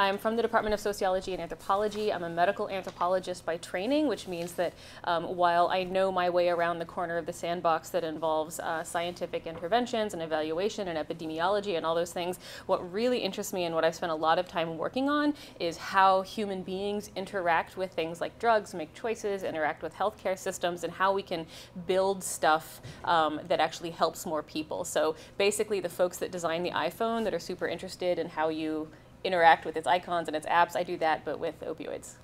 I'm from the Department of Sociology and Anthropology. I'm a medical anthropologist by training, which means that um, while I know my way around the corner of the sandbox that involves uh, scientific interventions and evaluation and epidemiology and all those things, what really interests me and what I've spent a lot of time working on is how human beings interact with things like drugs, make choices, interact with healthcare systems, and how we can build stuff um, that actually helps more people. So basically, the folks that design the iPhone that are super interested in how you interact with its icons and its apps. I do that, but with opioids.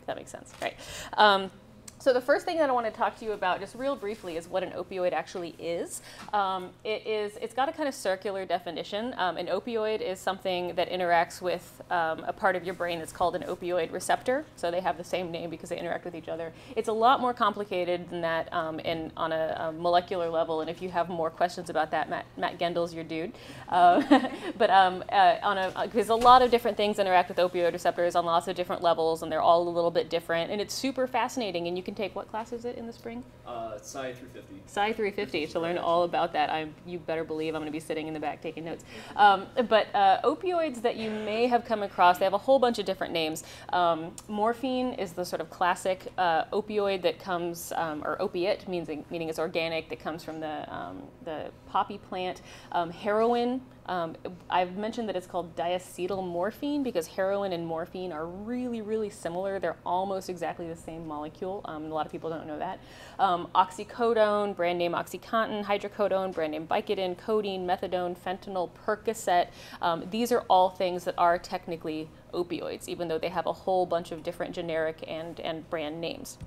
If that makes sense, right? Um, so the first thing that I want to talk to you about, just real briefly, is what an opioid actually is. Um, it is it's got a kind of circular definition. Um, an opioid is something that interacts with um, a part of your brain that's called an opioid receptor. So they have the same name because they interact with each other. It's a lot more complicated than that um, in on a, a, molecular level. And if you have more questions about that, Mat, Mat Gendle's your dude. Uh, but um, uh, on a because a lot of different things interact with opioid receptors on lots of different levels, and they're all a little bit different. And it's super fascinating, and you can take what class is it in the spring? Uh, Sci 350. Sci 350 to learn all about that. I'm, you better believe I'm going to be sitting in the back taking notes. Um, but uh, opioids that you may have come across, they have a whole bunch of different names. Um, morphine is the sort of classic uh, opioid that comes, um, or opiate, means meaning it's organic, that comes from the um, the poppy plant. Um, heroin um, I've mentioned that it's called diacetylmorphine because heroin and morphine are really, really similar. They're almost exactly the same molecule. Um, a lot of people don't know that. Um, oxycodone, brand name OxyContin, hydrocodone, brand name Vicodin, codeine, methadone, fentanyl, Percocet. Um, these are all things that are technically opioids, even though they have a whole bunch of different generic and, and brand names.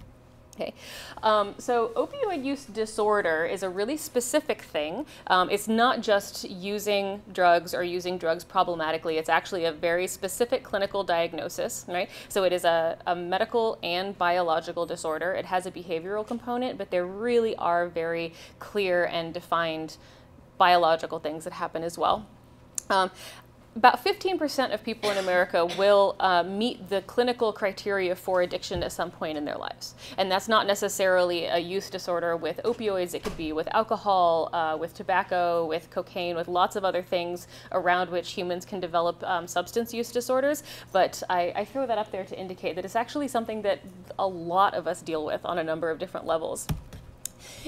Okay, um, so opioid use disorder is a really specific thing. Um, it's not just using drugs or using drugs problematically. It's actually a very specific clinical diagnosis, right? So it is a, a medical and biological disorder. It has a behavioral component, but there really are very clear and defined biological things that happen as well. Um, about 15% of people in America will uh, meet the clinical criteria for addiction at some point in their lives. And that's not necessarily a use disorder with opioids, it could be with alcohol, uh, with tobacco, with cocaine, with lots of other things around which humans can develop um, substance use disorders. But I, I throw that up there to indicate that it's actually something that a lot of us deal with on a number of different levels.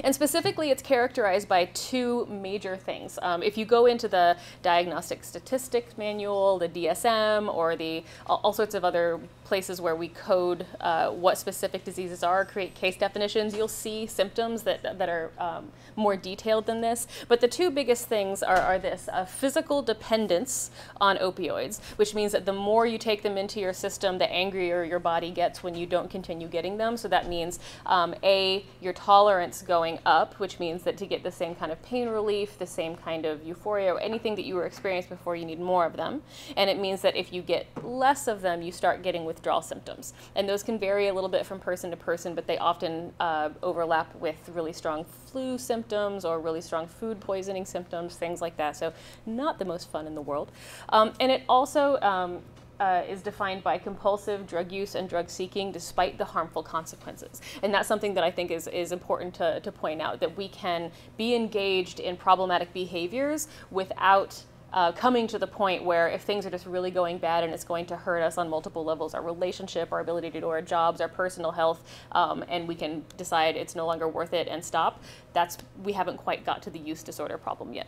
And specifically, it's characterized by two major things. Um, if you go into the Diagnostic Statistics Manual, the DSM, or the all, all sorts of other places where we code uh, what specific diseases are, create case definitions, you'll see symptoms that, that are um, more detailed than this. But the two biggest things are, are this, physical dependence on opioids, which means that the more you take them into your system, the angrier your body gets when you don't continue getting them. So that means, um, A, your tolerance going up, which means that to get the same kind of pain relief, the same kind of euphoria, or anything that you were experienced before, you need more of them. And it means that if you get less of them, you start getting with withdrawal symptoms. And those can vary a little bit from person to person, but they often uh, overlap with really strong flu symptoms or really strong food poisoning symptoms, things like that. So not the most fun in the world. Um, and it also um, uh, is defined by compulsive drug use and drug seeking despite the harmful consequences. And that's something that I think is, is important to, to point out, that we can be engaged in problematic behaviors without uh, coming to the point where if things are just really going bad and it's going to hurt us on multiple levels our relationship, our ability to do our jobs, our personal health, um, and we can decide it's no longer worth it and stop, that's we haven't quite got to the use disorder problem yet.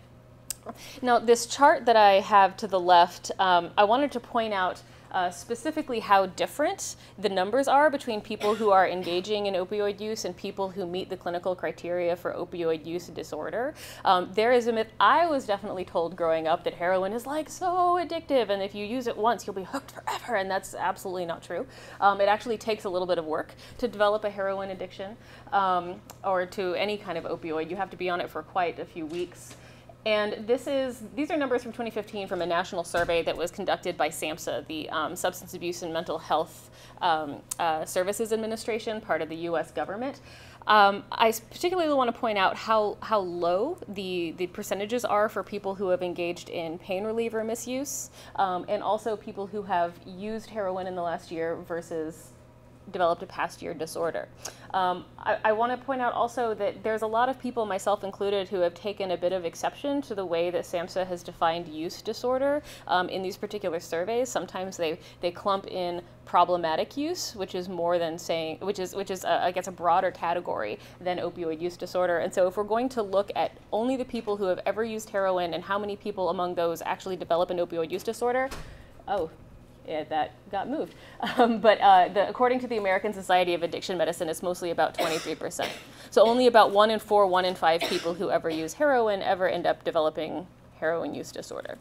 Now, this chart that I have to the left, um, I wanted to point out uh, specifically how different the numbers are between people who are engaging in opioid use and people who meet the clinical criteria for opioid use disorder. Um, there is a myth I was definitely told growing up that heroin is like so addictive, and if you use it once, you'll be hooked forever, and that's absolutely not true. Um, it actually takes a little bit of work to develop a heroin addiction um, or to any kind of opioid. You have to be on it for quite a few weeks. And this is, these are numbers from 2015 from a national survey that was conducted by SAMHSA, the um, Substance Abuse and Mental Health um, uh, Services Administration, part of the US government. Um, I particularly want to point out how, how low the, the percentages are for people who have engaged in pain reliever misuse um, and also people who have used heroin in the last year versus developed a past year disorder. Um, I, I want to point out also that there's a lot of people, myself included, who have taken a bit of exception to the way that SAMHSA has defined use disorder um, in these particular surveys. Sometimes they, they clump in problematic use, which is more than saying, which is, which is uh, I guess, a broader category than opioid use disorder. And so if we're going to look at only the people who have ever used heroin and how many people among those actually develop an opioid use disorder, oh, yeah, that got moved. Um, but uh, the, according to the American Society of Addiction Medicine, it's mostly about 23%. So only about one in four, one in five people who ever use heroin ever end up developing heroin use disorder.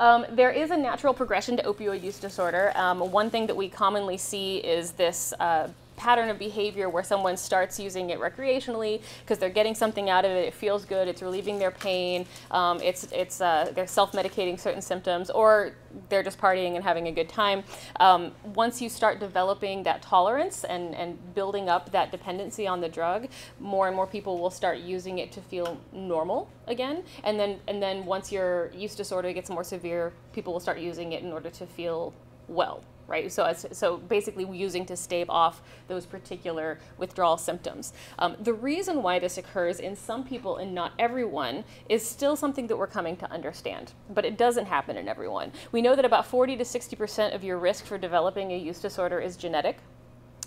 Um, there is a natural progression to opioid use disorder. Um, one thing that we commonly see is this uh, pattern of behavior where someone starts using it recreationally because they're getting something out of it. It feels good. It's relieving their pain. Um, it's it's uh, they're self-medicating certain symptoms, or they're just partying and having a good time. Um, once you start developing that tolerance and and building up that dependency on the drug, more and more people will start using it to feel normal again. And then and then once your use disorder gets more severe, people will start using it in order to feel well right? So, as, so basically using to stave off those particular withdrawal symptoms. Um, the reason why this occurs in some people and not everyone is still something that we're coming to understand, but it doesn't happen in everyone. We know that about 40 to 60% of your risk for developing a use disorder is genetic,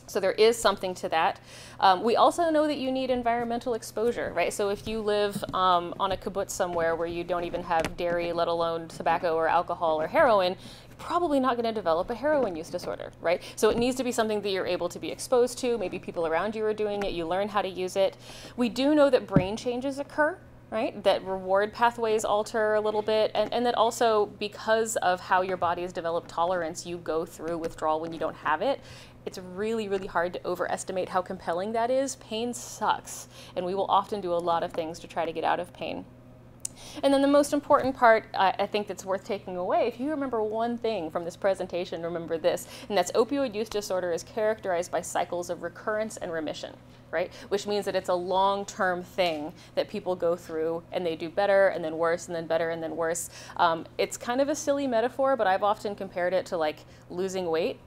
so there is something to that. Um, we also know that you need environmental exposure, right? So if you live um, on a kibbutz somewhere where you don't even have dairy, let alone tobacco or alcohol or heroin, probably not going to develop a heroin use disorder, right? So it needs to be something that you're able to be exposed to. Maybe people around you are doing it, you learn how to use it. We do know that brain changes occur. Right? That reward pathways alter a little bit, and, and that also because of how your body has developed tolerance, you go through withdrawal when you don't have it. It's really, really hard to overestimate how compelling that is. Pain sucks, and we will often do a lot of things to try to get out of pain. And then the most important part I think that's worth taking away, if you remember one thing from this presentation, remember this, and that's opioid use disorder is characterized by cycles of recurrence and remission, right? Which means that it's a long-term thing that people go through and they do better and then worse and then better and then worse. Um, it's kind of a silly metaphor, but I've often compared it to like losing weight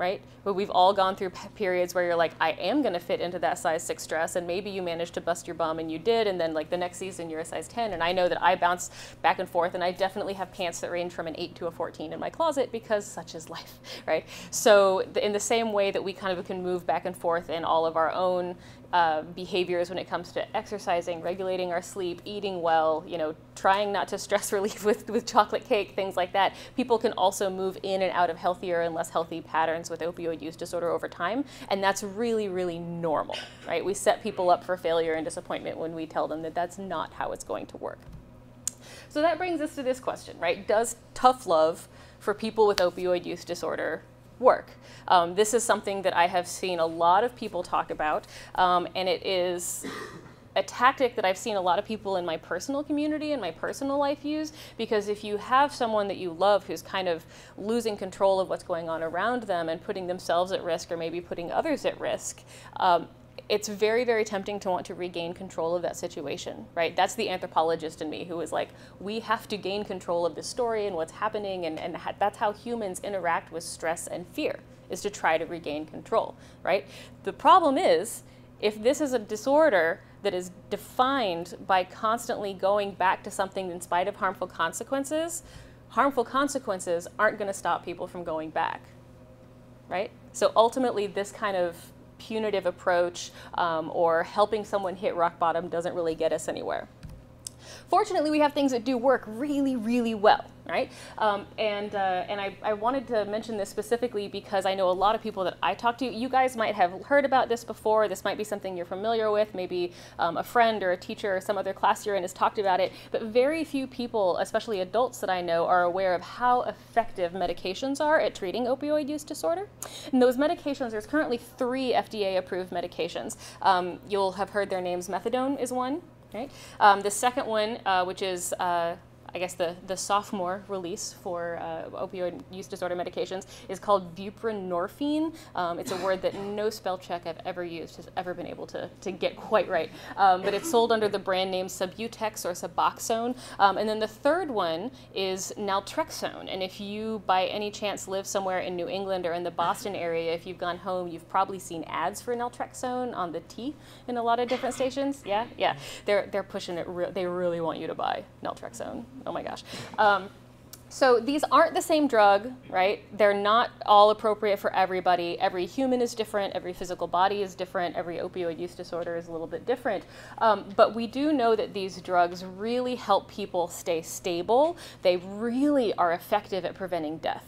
right? But we've all gone through periods where you're like, I am going to fit into that size six dress, and maybe you managed to bust your bum and you did, and then like the next season you're a size 10. And I know that I bounce back and forth, and I definitely have pants that range from an 8 to a 14 in my closet because such is life, right? So in the same way that we kind of can move back and forth in all of our own uh, behaviors when it comes to exercising, regulating our sleep, eating well, you know, trying not to stress relief with, with chocolate cake, things like that. People can also move in and out of healthier and less healthy patterns with opioid use disorder over time, and that's really, really normal, right? We set people up for failure and disappointment when we tell them that that's not how it's going to work. So that brings us to this question, right? Does tough love for people with opioid use disorder work. Um, this is something that I have seen a lot of people talk about, um, and it is a tactic that I've seen a lot of people in my personal community and my personal life use because if you have someone that you love who's kind of losing control of what's going on around them and putting themselves at risk or maybe putting others at risk, um, it's very, very tempting to want to regain control of that situation, right? That's the anthropologist in me who is like, we have to gain control of the story and what's happening, and, and that's how humans interact with stress and fear, is to try to regain control, right? The problem is, if this is a disorder that is defined by constantly going back to something in spite of harmful consequences, harmful consequences aren't going to stop people from going back, right? So ultimately, this kind of punitive approach um, or helping someone hit rock bottom doesn't really get us anywhere. Fortunately, we have things that do work really, really well, right? Um, and uh, and I, I wanted to mention this specifically because I know a lot of people that I talk to, you guys might have heard about this before. This might be something you're familiar with. Maybe um, a friend or a teacher or some other class you're in has talked about it. But very few people, especially adults that I know, are aware of how effective medications are at treating opioid use disorder. And those medications, there's currently three FDA approved medications. Um, you'll have heard their names. Methadone is one. Right? Um, the second one, uh, which is uh, I guess the, the sophomore release for uh, opioid use disorder medications is called buprenorphine. Um, it's a word that no spell check I've ever used has ever been able to, to get quite right. Um, but it's sold under the brand name Subutex or Suboxone. Um, and then the third one is naltrexone. And if you by any chance live somewhere in New England or in the Boston area, if you've gone home, you've probably seen ads for naltrexone on the T in a lot of different stations. Yeah, yeah. They're, they're pushing it. Re- they really want you to buy naltrexone. Oh my gosh. Um, so these aren't the same drug, right? They're not all appropriate for everybody. Every human is different. Every physical body is different. Every opioid use disorder is a little bit different. Um, but we do know that these drugs really help people stay stable. They really are effective at preventing death.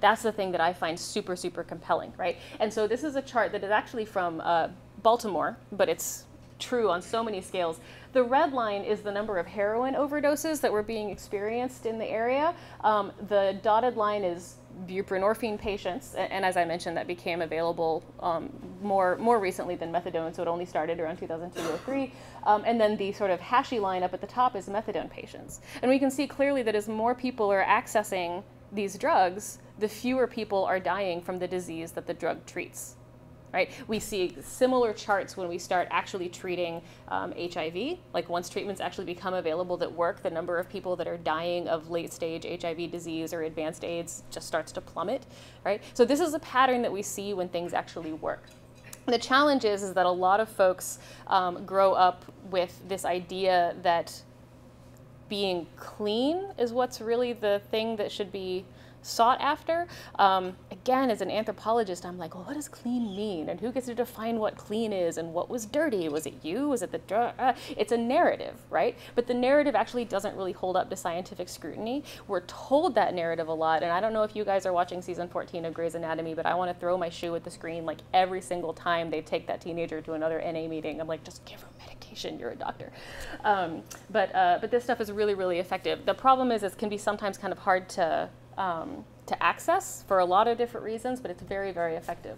That's the thing that I find super, super compelling, right? And so this is a chart that is actually from uh, Baltimore, but it's true on so many scales. The red line is the number of heroin overdoses that were being experienced in the area. Um, the dotted line is buprenorphine patients, and, and, as I mentioned, that became available um, more more recently than methadone, so it only started around 2002-03. Um, and then the sort of hashy line up at the top is methadone patients, and we can see clearly that as more people are accessing these drugs, the fewer people are dying from the disease that the drug treats right? We see similar charts when we start actually treating um, HIV. Like once treatments actually become available that work, the number of people that are dying of late stage HIV disease or advanced AIDS just starts to plummet, right? So this is a pattern that we see when things actually work. The challenge is, is that a lot of folks um, grow up with this idea that being clean is what's really the thing that should be sought after. Um, again, as an anthropologist, I'm like, well, what does clean mean? And who gets to define what clean is and what was dirty? Was it you? Was it the drug? Uh, it's a narrative, right? But the narrative actually doesn't really hold up to scientific scrutiny. We're told that narrative a lot. And I don't know if you guys are watching season 14 of Grey's Anatomy, but I want to throw my shoe at the screen like every single time they take that teenager to another NA meeting. I'm like, just give her medication. You're a doctor. Um, but, uh, but this stuff is really, really effective. The problem is it can be sometimes kind of hard to um, to access for a lot of different reasons, but it's very, very effective.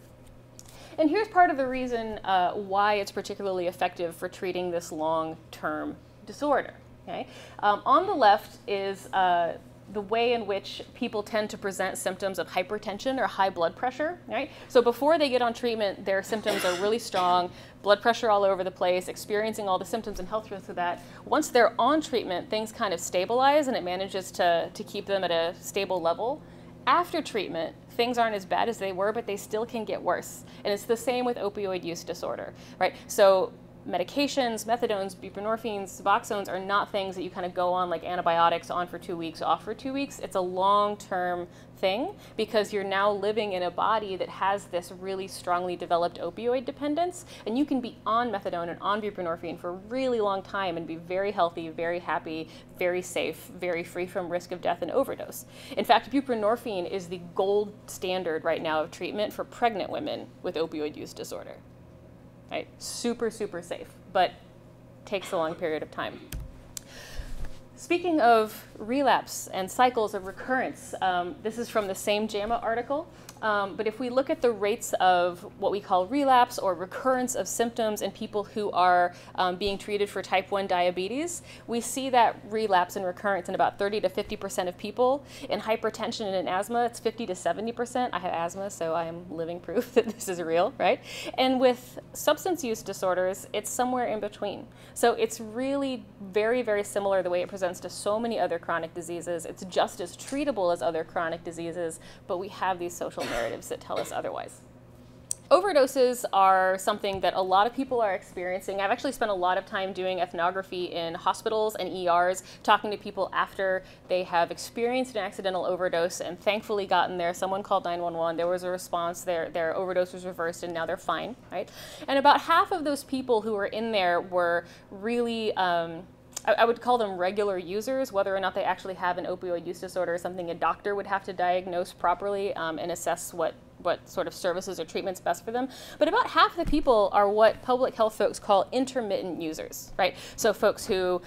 And here's part of the reason uh, why it's particularly effective for treating this long-term disorder. Okay? Um, on the left is uh, the way in which people tend to present symptoms of hypertension or high blood pressure, right? So before they get on treatment, their symptoms are really strong, blood pressure all over the place, experiencing all the symptoms and health risks of that. Once they're on treatment, things kind of stabilize and it manages to, to keep them at a stable level. After treatment, things aren't as bad as they were, but they still can get worse. And it's the same with opioid use disorder, right? So medications, methadones, buprenorphines, suboxones are not things that you kind of go on like antibiotics on for two weeks, off for two weeks. It's a long term thing because you're now living in a body that has this really strongly developed opioid dependence. And you can be on methadone and on buprenorphine for a really long time and be very healthy, very happy, very safe, very free from risk of death and overdose. In fact, buprenorphine is the gold standard right now of treatment for pregnant women with opioid use disorder right? Super, super safe, but takes a long period of time. Speaking of relapse and cycles of recurrence, um, this is from the same JAMA article. Um, but if we look at the rates of what we call relapse or recurrence of symptoms in people who are um, being treated for type 1 diabetes, we see that relapse and recurrence in about 30 to 50% of people. In hypertension and in asthma, it's 50 to 70%. I have asthma, so I am living proof that this is real, right? And with substance use disorders, it's somewhere in between. So it's really very, very similar the way it presents to so many other chronic diseases. It's just as treatable as other chronic diseases, but we have these social narratives that tell us otherwise. Overdoses are something that a lot of people are experiencing. I've actually spent a lot of time doing ethnography in hospitals and ERs, talking to people after they have experienced an accidental overdose and thankfully gotten there. Someone called 911, there was a response, their, their overdose was reversed, and now they're fine, right? And about half of those people who were in there were really. Um, I, would call them regular users, whether or not they actually have an opioid use disorder is something a doctor would have to diagnose properly um, and assess what what sort of services or treatments best for them. But about half the people are what public health folks call intermittent users, right? So folks who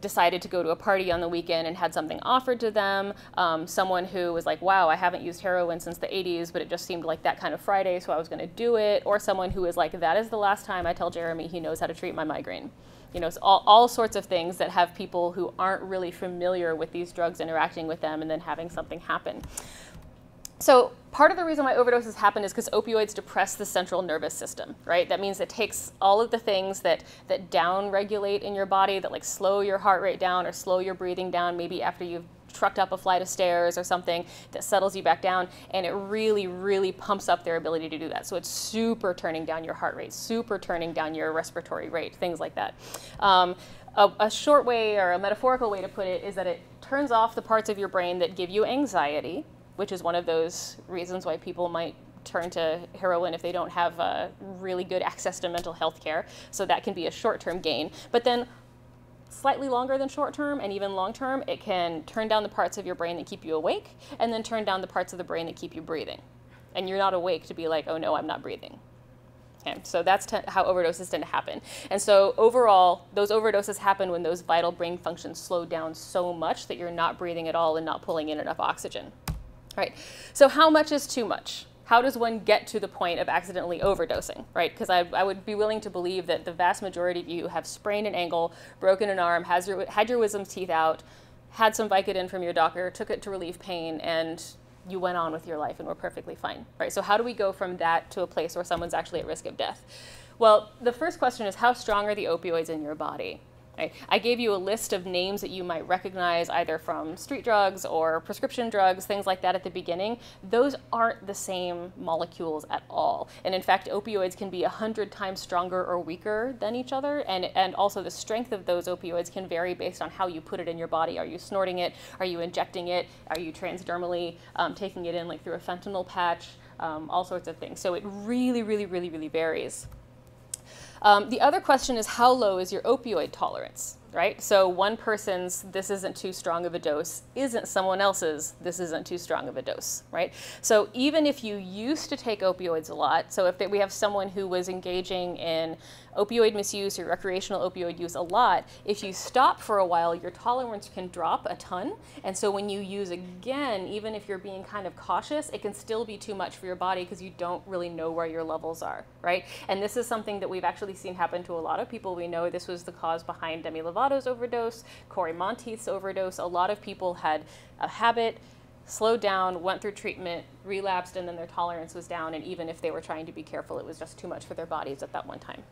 decided to go to a party on the weekend and had something offered to them. Um, someone who was like, wow, I haven't used heroin since the 80s, but it just seemed like that kind of Friday, so I was going to do it. Or someone who is like, that is the last time I tell Jeremy he knows how to treat my migraine. You know, all, all sorts of things that have people who aren't really familiar with these drugs interacting with them and then having something happen. So part of the reason why overdoses happen is because opioids depress the central nervous system, right? That means it takes all of the things that, that down regulate in your body, that like slow your heart rate down or slow your breathing down, maybe after you've trucked up a flight of stairs or something that settles you back down and it really really pumps up their ability to do that so it's super turning down your heart rate super turning down your respiratory rate things like that um, a, a short way or a metaphorical way to put it is that it turns off the parts of your brain that give you anxiety which is one of those reasons why people might turn to heroin if they don't have uh, really good access to mental health care. So that can be a short term gain. But then, slightly longer than short term and even long term, it can turn down the parts of your brain that keep you awake and then turn down the parts of the brain that keep you breathing. And you're not awake to be like, oh no, I'm not breathing. Okay, so that's how overdoses tend to happen. And so overall, those overdoses happen when those vital brain functions slow down so much that you're not breathing at all and not pulling in enough oxygen. Right. So how much is too much? How does one get to the point of accidentally overdosing, right? Because I, I, would be willing to believe that the vast majority of you have sprained an ankle, broken an arm, has your, had your wisdom teeth out, had some Vicodin from your doctor, took it to relieve pain, and you went on with your life and were perfectly fine, right? So how do we go from that to a place where someone's actually at risk of death? Well, the first question is how strong are the opioids in your body? I gave you a list of names that you might recognize either from street drugs or prescription drugs, things like that at the beginning. Those aren't the same molecules at all. And in fact, opioids can be 100 times stronger or weaker than each other. And, and also the strength of those opioids can vary based on how you put it in your body. Are you snorting it? Are you injecting it? Are you transdermally um, taking it in like through a fentanyl patch? Um, all sorts of things. So it really, really, really, really varies. Um, the other question is how low is your opioid tolerance? Right? So one person's this isn't too strong of a dose isn't someone else's this isn't too strong of a dose, right? So even if you used to take opioids a lot, so if we have someone who was engaging in opioid misuse or recreational opioid use a lot, if you stop for a while, your tolerance can drop a ton. And so when you use again, even if you're being kind of cautious, it can still be too much for your body because you don't really know where your levels are, right? And this is something that we've actually seen happen to a lot of people. We know this was the cause behind Demi Lovato Overdose, Cory Monteith's overdose. A lot of people had a habit, slowed down, went through treatment, relapsed, and then their tolerance was down. And even if they were trying to be careful, it was just too much for their bodies at that one time.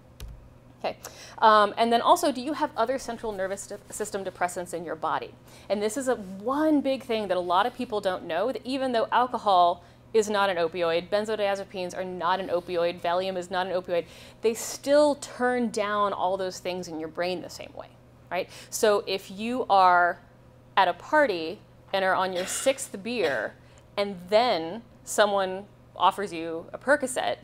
Okay, um, and then also, do you have other central nervous system depressants in your body? And this is a one big thing that a lot of people don't know. That even though alcohol is not an opioid, benzodiazepines are not an opioid, Valium is not an opioid, they still turn down all those things in your brain the same way right? So if you are at a party and are on your sixth beer, and then someone offers you a Percocet,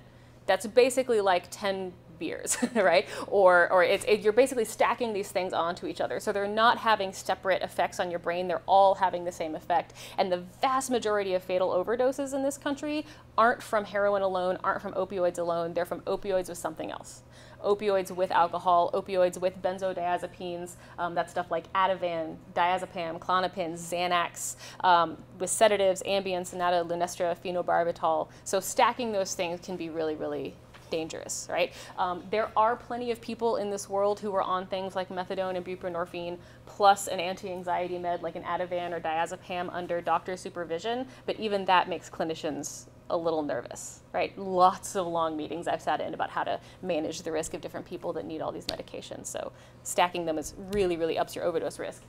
that's basically like 10 beers, right? Or, or it's, it, you're basically stacking these things onto each other. So they're not having separate effects on your brain, they're all having the same effect. And the vast majority of fatal overdoses in this country aren't from heroin alone, aren't from opioids alone, they're from opioids with something else opioids with alcohol, opioids with benzodiazepines, um, that's stuff like Ativan, diazepam, Klonopin, Xanax, um, with sedatives, Ambien, Sonata, Lunesta, phenobarbital. So stacking those things can be really, really dangerous, right? Um, there are plenty of people in this world who are on things like methadone and buprenorphine plus an anti-anxiety med like an Ativan or diazepam under doctor supervision, but even that makes clinicians a little nervous, right? Lots of long meetings I've sat in about how to manage the risk of different people that need all these medications. So stacking them is really, really ups your overdose risk.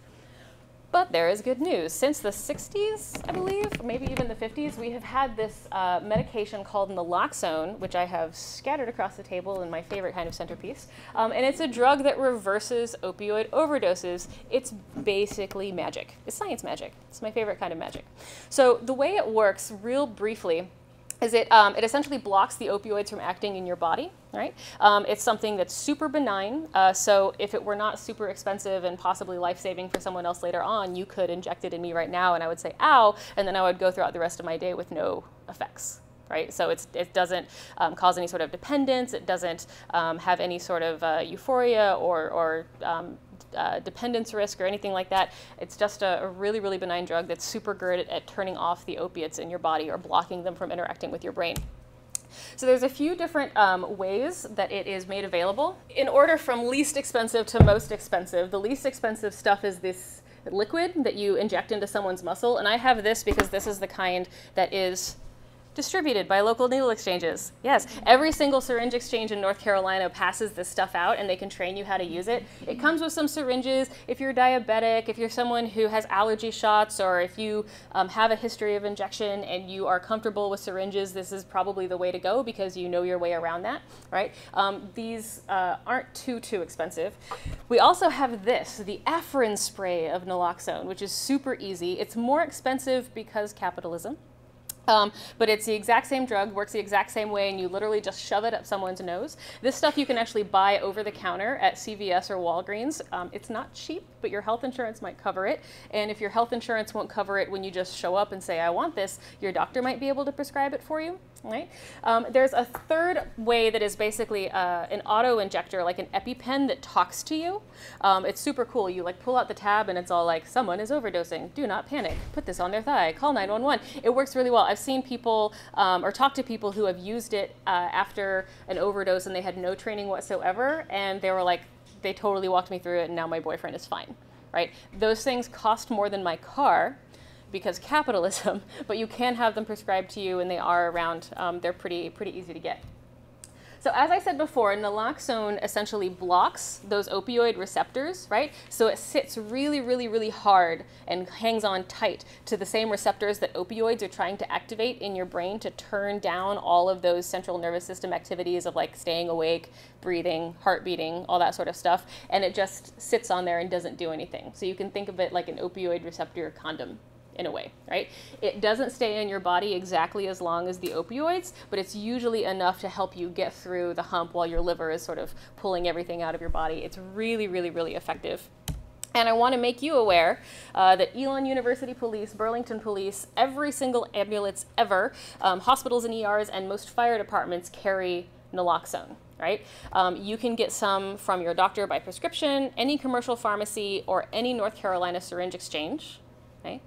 But there is good news. Since the 60s, I believe, maybe even the 50s, we have had this uh, medication called naloxone, which I have scattered across the table in my favorite kind of centerpiece. Um, and it's a drug that reverses opioid overdoses. It's basically magic. It's science magic. It's my favorite kind of magic. So the way it works, real briefly, is it, um, it essentially blocks the opioids from acting in your body, right? Um, it's something that's super benign. Uh, so if it were not super expensive and possibly life-saving for someone else later on, you could inject it in me right now and I would say, ow, and then I would go throughout the rest of my day with no effects. Right, so it doesn't um, cause any sort of dependence. It doesn't um, have any sort of uh, euphoria or, or um, uh, dependence risk or anything like that. It's just a, a really, really benign drug that's super good at, at turning off the opiates in your body or blocking them from interacting with your brain. So there's a few different um, ways that it is made available. In order from least expensive to most expensive, the least expensive stuff is this liquid that you inject into someone's muscle. And I have this because this is the kind that is distributed by local needle exchanges. Yes, every single syringe exchange in North Carolina passes this stuff out and they can train you how to use it. It comes with some syringes. If you're diabetic, if you're someone who has allergy shots, or if you um, have a history of injection and you are comfortable with syringes, this is probably the way to go because you know your way around that, right? Um, these uh, aren't too, too expensive. We also have this, the Afrin spray of naloxone, which is super easy. It's more expensive because capitalism. Um, but it's the exact same drug, works the exact same way, and you literally just shove it up someone's nose. This stuff you can actually buy over the counter at CVS or Walgreens. Um, it's not cheap, but your health insurance might cover it. And if your health insurance won't cover it when you just show up and say, I want this, your doctor might be able to prescribe it for you. Right? Um, there's a third way that is basically uh, an auto injector, like an EpiPen that talks to you. Um, it's super cool. You like pull out the tab and it's all like, someone is overdosing. Do not panic. Put this on their thigh. Call 911. It works really well. I've seen people um, or talked to people who have used it uh, after an overdose and they had no training whatsoever, and they were like, they totally walked me through it, and now my boyfriend is fine. Right? Those things cost more than my car because capitalism, but you can have them prescribed to you and they are around. Um, they're pretty, pretty easy to get. So as I said before, naloxone essentially blocks those opioid receptors, right? So it sits really, really, really hard and hangs on tight to the same receptors that opioids are trying to activate in your brain to turn down all of those central nervous system activities of like staying awake, breathing, heart beating, all that sort of stuff. And it just sits on there and doesn't do anything. So you can think of it like an opioid receptor condom in a way, right? It doesn't stay in your body exactly as long as the opioids, but it's usually enough to help you get through the hump while your liver is sort of pulling everything out of your body. It's really, really, really effective. And I want to make you aware uh, that Elon University Police, Burlington Police, every single ambulance ever, um, hospitals and ERs, and most fire departments carry naloxone right? Um, you can get some from your doctor by prescription, any commercial pharmacy, or any North Carolina syringe exchange. Okay?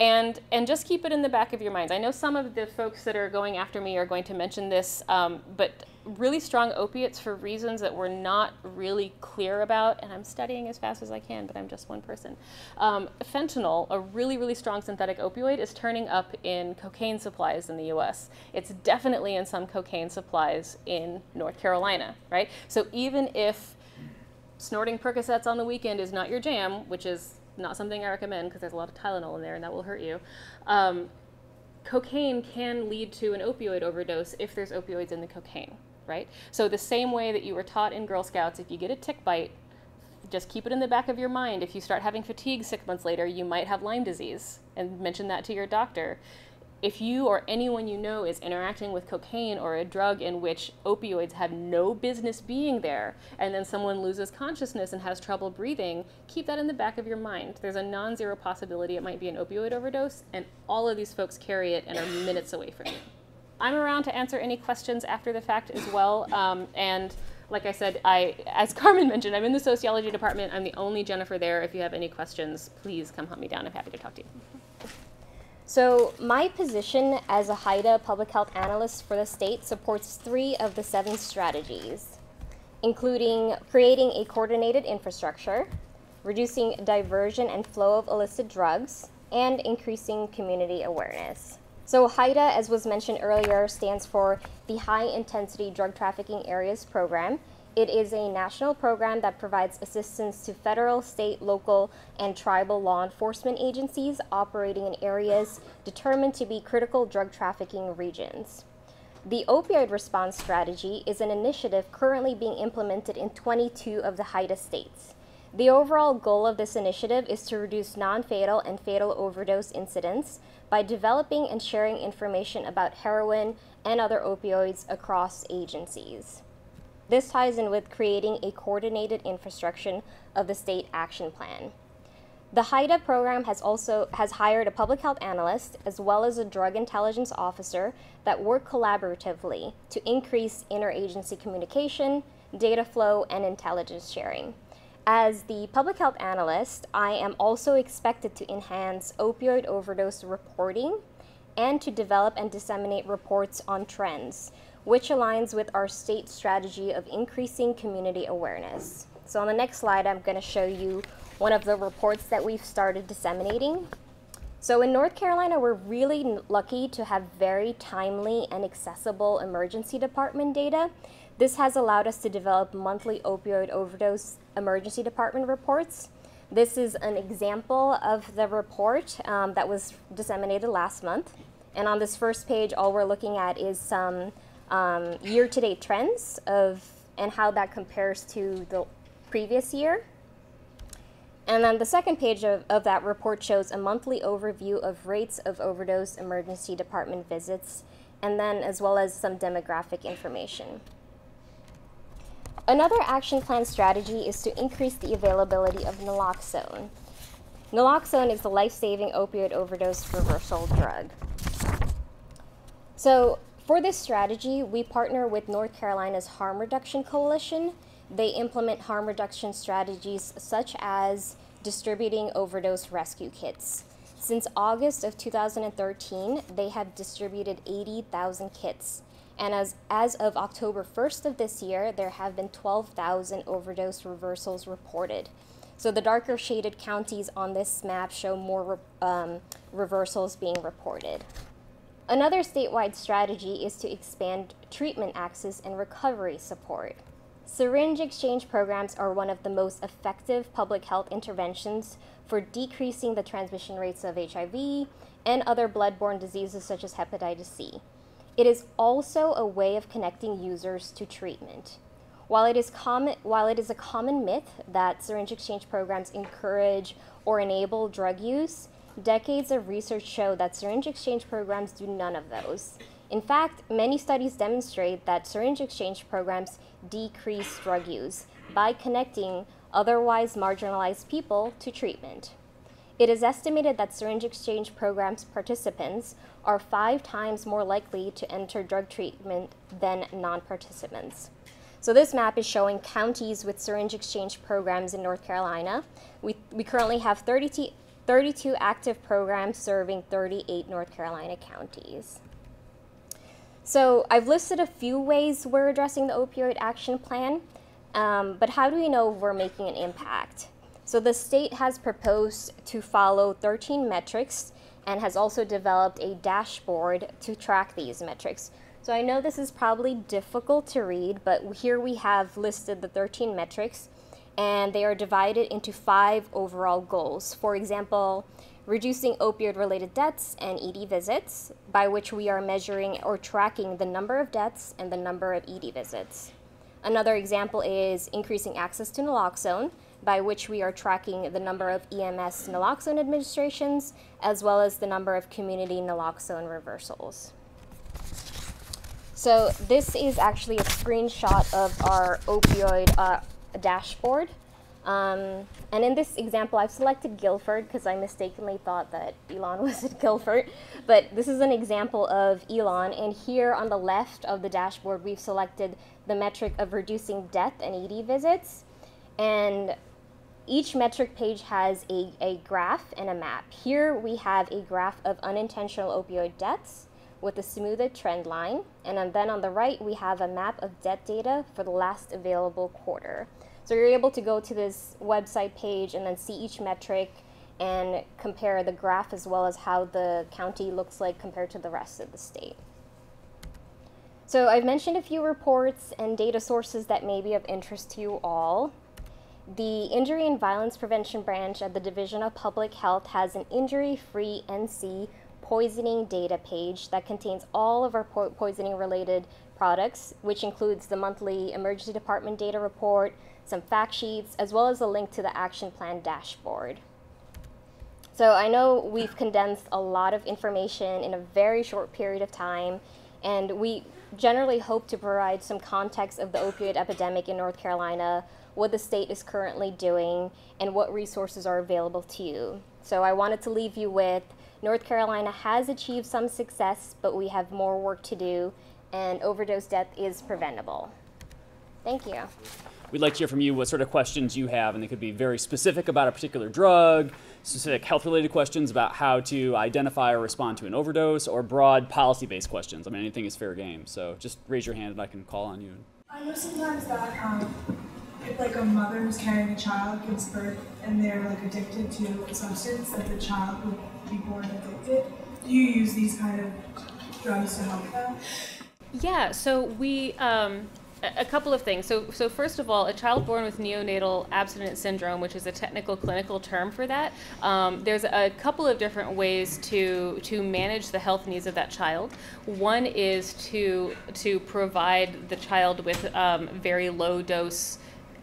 And and just keep it in the back of your minds. I know some of the folks that are going after me are going to mention this, um, but really strong opiates for reasons that we're not really clear about, and I'm studying as fast as I can, but I'm just one person. Um, fentanyl, a really really strong synthetic opioid, is turning up in cocaine supplies in the U.S. It's definitely in some cocaine supplies in North Carolina, right? So even if snorting Percocets on the weekend is not your jam, which is not something I recommend because there's a lot of Tylenol in there and that will hurt you. Um, cocaine can lead to an opioid overdose if there's opioids in the cocaine, right? So the same way that you were taught in Girl Scouts, if you get a tick bite, just keep it in the back of your mind. If you start having fatigue six months later, you might have Lyme disease, and mention that to your doctor if you or anyone you know is interacting with cocaine or a drug in which opioids have no business being there, and then someone loses consciousness and has trouble breathing, keep that in the back of your mind. There's a non zero possibility it might be an opioid overdose, and all of these folks carry it and are minutes away from you. I'm around to answer any questions after the fact as well. Um, and like I said, I, as Carmen mentioned, I'm in the sociology department. I'm the only Jennifer there. If you have any questions, please come hunt me down. I'm happy to talk to you. So, my position as a HIDTA public health analyst for the state supports three of the seven strategies, including creating a coordinated infrastructure, reducing diversion and flow of illicit drugs, and increasing community awareness. So, HIDTA, as was mentioned earlier, stands for the High Intensity Drug Trafficking Areas Program, it is a national program that provides assistance to federal, state, local, and tribal law enforcement agencies operating in areas determined to be critical drug trafficking regions. The opioid response strategy is an initiative currently being implemented in 22 of the HIDTA states. The overall goal of this initiative is to reduce non fatal and fatal overdose incidents by developing and sharing information about heroin and other opioids across agencies. This ties in with creating a coordinated infrastructure of the state action plan. The HIDTA program has also has hired a public health analyst as well as a drug intelligence officer that work collaboratively to increase interagency communication, data flow, and intelligence sharing. As the public health analyst, I am also expected to enhance opioid overdose reporting and to develop and disseminate reports on trends, which aligns with our state strategy of increasing community awareness. So on the next slide, I'm going to show you one of the reports that we've started disseminating. So in North Carolina, we're really lucky to have very timely and accessible emergency department data. This has allowed us to develop monthly opioid overdose emergency department reports. This is an example of the report um, that was disseminated last month. And on this first page, all we're looking at is some um, year-to-date trends of and how that compares to the previous year. And then the second page of, of that report shows a monthly overview of rates of overdose emergency department visits, and then as well as some demographic information. Another action plan strategy is to increase the availability of naloxone. Naloxone is the life-saving opioid overdose reversal drug. So for this strategy, we partner with North Carolina's Harm Reduction Coalition they implement harm reduction strategies such as distributing overdose rescue kits. Since August of 2013, they have distributed 80,000 kits. And as, as of October 1st of this year, there have been 12,000 overdose reversals reported. So the darker shaded counties on this map show more um, reversals being reported. Another statewide strategy is to expand treatment access and recovery support. Syringe exchange programs are one of the most effective public health interventions for decreasing the transmission rates of HIV and other bloodborne diseases such as hepatitis C. It is also a way of connecting users to treatment. While it is common, while it is a common myth that syringe exchange programs encourage or enable drug use, decades of research show that syringe exchange programs do none of those. In fact, many studies demonstrate that syringe exchange programs decrease drug use by connecting otherwise marginalized people to treatment. It is estimated that syringe exchange programs participants are five times more likely to enter drug treatment than non participants. So, this map is showing counties with syringe exchange programs in North Carolina. We, we currently have 32, 32 active programs serving 38 North Carolina counties. So I've listed a few ways we're addressing the opioid action plan, um, but how do we know we're making an impact? So the state has proposed to follow 13 metrics and has also developed a dashboard to track these metrics. So I know this is probably difficult to read, but here we have listed the 13 metrics and they are divided into five overall goals. For example, reducing opioid related deaths and ED visits, by which we are measuring or tracking the number of deaths and the number of ED visits. Another example is increasing access to naloxone, by which we are tracking the number of EMS naloxone administrations as well as the number of community naloxone reversals. So, this is actually a screenshot of our opioid uh, dashboard. Um, and in this example, I've selected Guilford because I mistakenly thought that Elon was at Guilford. But this is an example of Elon. And here on the left of the dashboard, we've selected the metric of reducing death and ED visits. And each metric page has a, a graph and a map. Here we have a graph of unintentional opioid deaths with a smoothed trend line. And then on the right, we have a map of debt data for the last available quarter. So you're able to go to this website page and then see each metric and compare the graph as well as how the county looks like compared to the rest of the state. So I've mentioned a few reports and data sources that may be of interest to you all. The Injury and Violence Prevention Branch at the Division of Public Health has an injury-free NC poisoning data page that contains all of our po poisoning related products, which includes the monthly emergency department data report, some fact sheets, as well as a link to the action plan dashboard. So I know we've condensed a lot of information in a very short period of time, and we generally hope to provide some context of the opioid epidemic in North Carolina, what the state is currently doing, and what resources are available to you. So I wanted to leave you with North Carolina has achieved some success, but we have more work to do, and overdose death is preventable. Thank you. We'd like to hear from you what sort of questions you have, and they could be very specific about a particular drug, specific health related questions about how to identify or respond to an overdose, or broad policy based questions. I mean, anything is fair game. So just raise your hand and I can call on you. I know sometimes that um, if like a mother who's carrying a child gives birth and they're like addicted to a substance, that the child would be born addicted. Do you use these kind of drugs to help them? Yeah, so we um, a couple of things. So, so first of all, a child born with neonatal abstinence syndrome, which is a technical clinical term for that, um, there's a couple of different ways to to manage the health needs of that child. One is to to provide the child with um, very low dose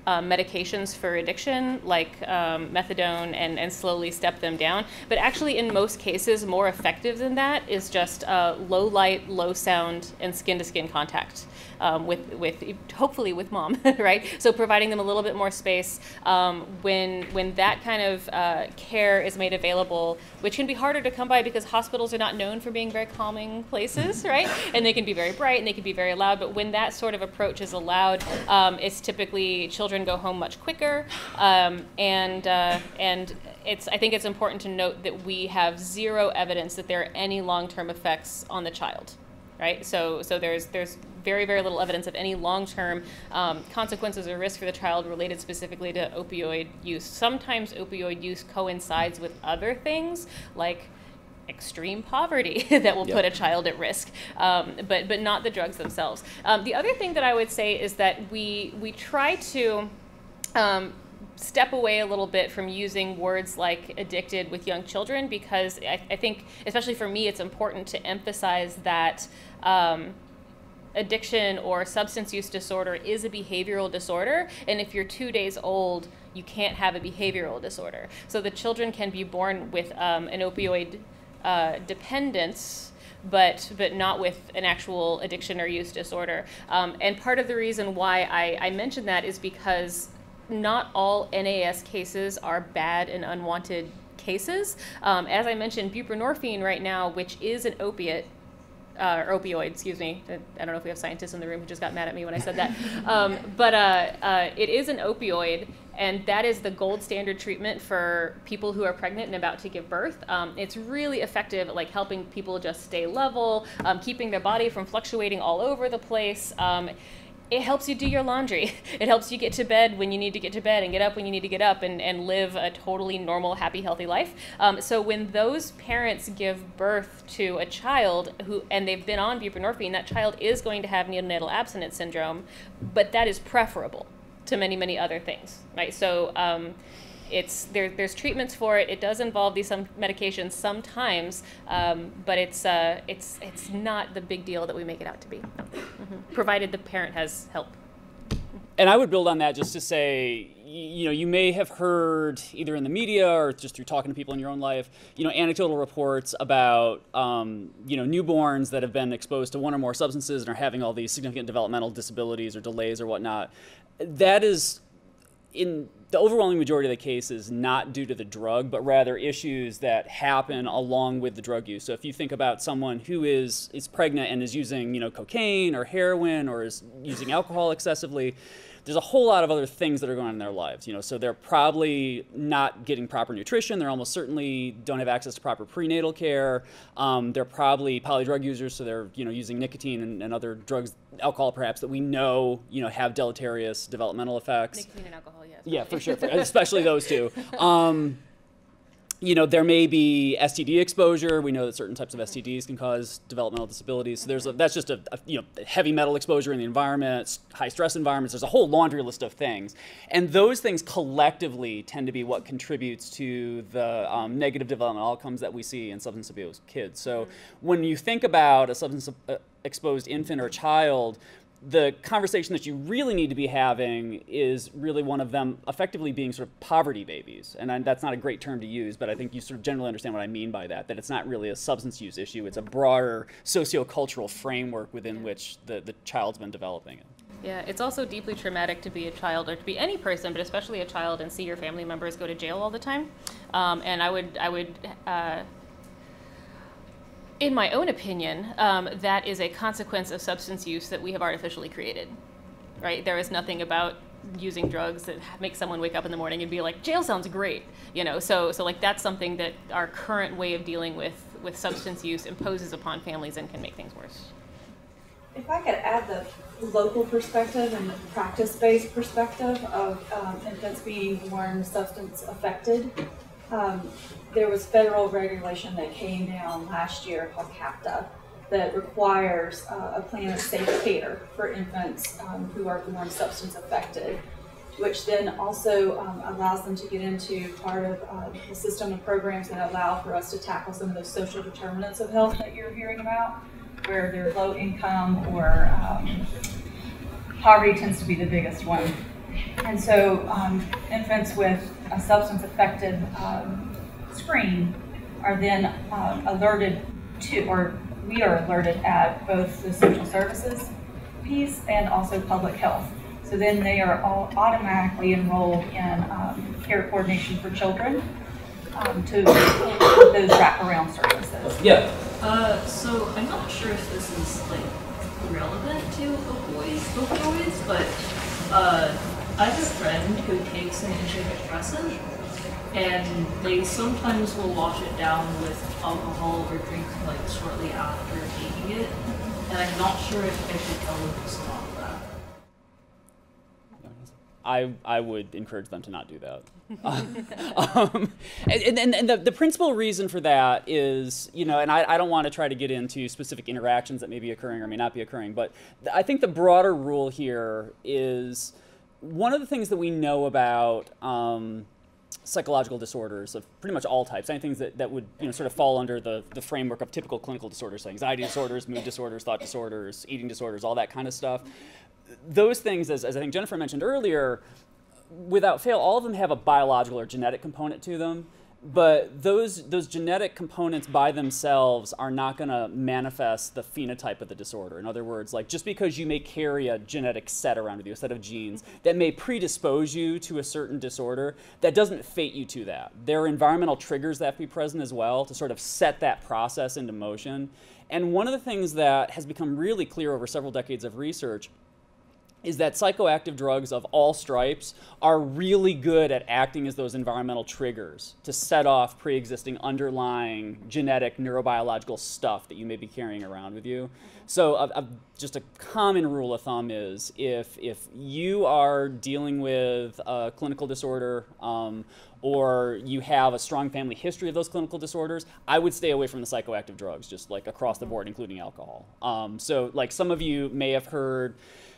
um, medications for addiction, like um, methadone, and, and slowly step them down. But actually, in most cases, more effective than that is just uh, low light, low sound, and skin to skin contact. Um, with, with hopefully with mom, right? So providing them a little bit more space um, when when that kind of uh, care is made available, which can be harder to come by because hospitals are not known for being very calming places, right? And they can be very bright and they can be very loud. But when that sort of approach is allowed, um, it's typically children go home much quicker, um, and uh, and it's I think it's important to note that we have zero evidence that there are any long-term effects on the child right? So, so there's there's very very little evidence of any long-term um, consequences or risk for the child related specifically to opioid use. Sometimes opioid use coincides with other things like extreme poverty that will Yep. put a child at risk, um, but but not the drugs themselves. Um, the other thing that I would say is that we we try to um, step away a little bit from using words like addicted with young children because I, I think, especially for me, it's important to emphasize that. Um, addiction or substance use disorder is a behavioral disorder and if you're two days old you can't have a behavioral disorder so the children can be born with um, an opioid uh, dependence but but not with an actual addiction or use disorder um, and part of the reason why I, I mention that is because not all NAS cases are bad and unwanted cases. Um, as I mentioned, buprenorphine right now, which is an opiate, uh, or opioid, excuse me. I I don't know if we have scientists in the room who just got mad at me when I said that. Um, but uh, uh, it is an opioid, and that is the gold standard treatment for people who are pregnant and about to give birth. Um, it's really effective at like helping people just stay level, um, keeping their body from fluctuating all over the place. Um, it helps you do your laundry. It helps you get to bed when you need to get to bed and get up when you need to get up and, and live a totally normal, happy, healthy life. Um, so when those parents give birth to a child who and they've been on buprenorphine, that child is going to have neonatal abstinence syndrome, but that is preferable to many, many other things, right? So um, it's there, there's treatments for it. It does involve these some medications sometimes, um, but it's uh, it's it's not the big deal that we make it out to be, Mhm. provided the parent has help. And I would build on that just to say, you know, you may have heard either in the media or just through talking to people in your own life, you know, anecdotal reports about, um, you know, newborns that have been exposed to one or more substances and are having all these significant developmental disabilities or delays or whatnot. That is, in the overwhelming majority of the cases, not due to the drug, but rather issues that happen along with the drug use. So if you think about someone who is is pregnant and is using, you know, cocaine or heroin or is using alcohol excessively, there's a whole lot of other things that are going on in their lives, you know. So they're probably not getting proper nutrition. They're almost certainly don't have access to proper prenatal care. Um, they're probably polydrug users, so they're you know using nicotine and, and other drugs, alcohol perhaps that we know you know have deleterious developmental effects. Nicotine and alcohol, yes. Yeah, for sure, for, especially those two. Um, you know, there may be STD exposure. We know that certain types of STDs can cause developmental disabilities. So there's a, that's just a, a you know heavy metal exposure in the environment, high stress environments. There's a whole laundry list of things, and those things collectively tend to be what contributes to the um, negative developmental outcomes that we see in substance abuse kids. So when you think about a substance uh, exposed infant or child, the conversation that you really need to be having is really one of them effectively being sort of poverty babies. And I, that's not a great term to use, but I think you sort of generally understand what I mean by that, that it's not really a substance use issue, it's a broader sociocultural framework within which the, the child's been developing. it. Yeah, it's also deeply traumatic to be a child or to be any person, but especially a child, and see your family members go to jail all the time. Um, and I would, I would, uh, in my own opinion, um, that is a consequence of substance use that we have artificially created. right? There is nothing about using drugs that make someone wake up in the morning and be like, jail sounds great, you know. So, so like that's something that our current way of dealing with with substance use imposes upon families and can make things worse. If I could add the local perspective and the practice-based perspective of um, infants being born substance affected, um, there was federal regulation that came down last year called CAPTA that requires uh, a plan of safe care for infants um, who are born substance affected, which then also um, allows them to get into part of uh, the system of programs that allow for us to tackle some of those social determinants of health that you're hearing about, where they're low income or um, poverty tends to be the biggest one. And so um, infants with a substance affected um, screen are then um, alerted to, or we are alerted at both the social services piece and also public health. So then they are all automatically enrolled in um, care coordination for children um, to those wraparound services. Yeah. Uh, so I'm not sure if this is like relevant to opioids, opioids, but uh, I have a friend who takes an antidepressant, and they sometimes will wash it down with alcohol or drink like shortly after taking it, and I'm not sure if I should tell them to stop that. I, I would encourage them to not do that. um, and and, and the, the principal reason for that is, you know, and I, I don't want to try to get into specific interactions that may be occurring or may not be occurring, but I think the broader rule here is one of the things that we know about um, psychological disorders of pretty much all types, anything that, that would you know, sort of fall under the, the framework of typical clinical disorders, so anxiety disorders, mood disorders, thought disorders, eating disorders, all that kind of stuff those things, as, as I think Jennifer mentioned earlier, without fail, all of them have a biological or genetic component to them. But those those genetic components by themselves are not going to manifest the phenotype of the disorder. In other words, like just because you may carry a genetic set around with you, a set of genes that may predispose you to a certain disorder, that doesn't fate you to that. There are environmental triggers that have to be present as well to sort of set that process into motion. And one of the things that has become really clear over several decades of research is that psychoactive drugs of all stripes are really good at acting as those environmental triggers to set off pre existing underlying genetic neurobiological stuff that you may be carrying around with you. So, just a common rule of thumb is if, if you are dealing with a clinical disorder um, or you have a strong family history of those clinical disorders, I would stay away from the psychoactive drugs, just like across the board, including alcohol. Um, so, like some of you may have heard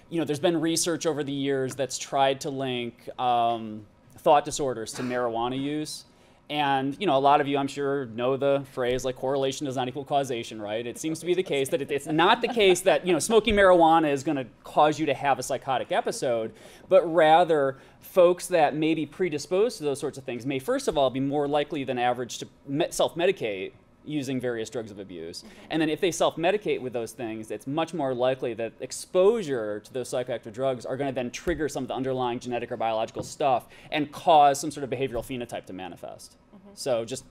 you know, there's been research over the years that's tried to link um, thought disorders to marijuana use. And you know, a lot of you, I'm sure, know the phrase like correlation does not equal causation, right? It seems to be the case that it, it's not the case that you know smoking marijuana is going to cause you to have a psychotic episode, but rather folks that may be predisposed to those sorts of things may first of all be more likely than average to self-medicate using various drugs of abuse. And then if they self-medicate with those things, it's much more likely that exposure to those psychoactive drugs are going to then trigger some of the underlying genetic or biological stuff and cause some sort of behavioral phenotype to manifest. Mm-hmm. So just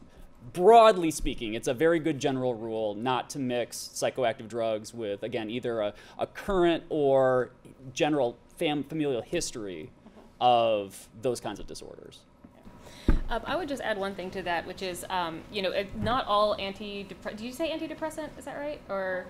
broadly speaking, it's a very good general rule not to mix psychoactive drugs with, again, either a, a current or general fam- familial history mm-hmm. of those kinds of disorders. Um, I would just add one thing to that, which is, um, you know, not all anti. Do you say antidepressant? Is that right? Or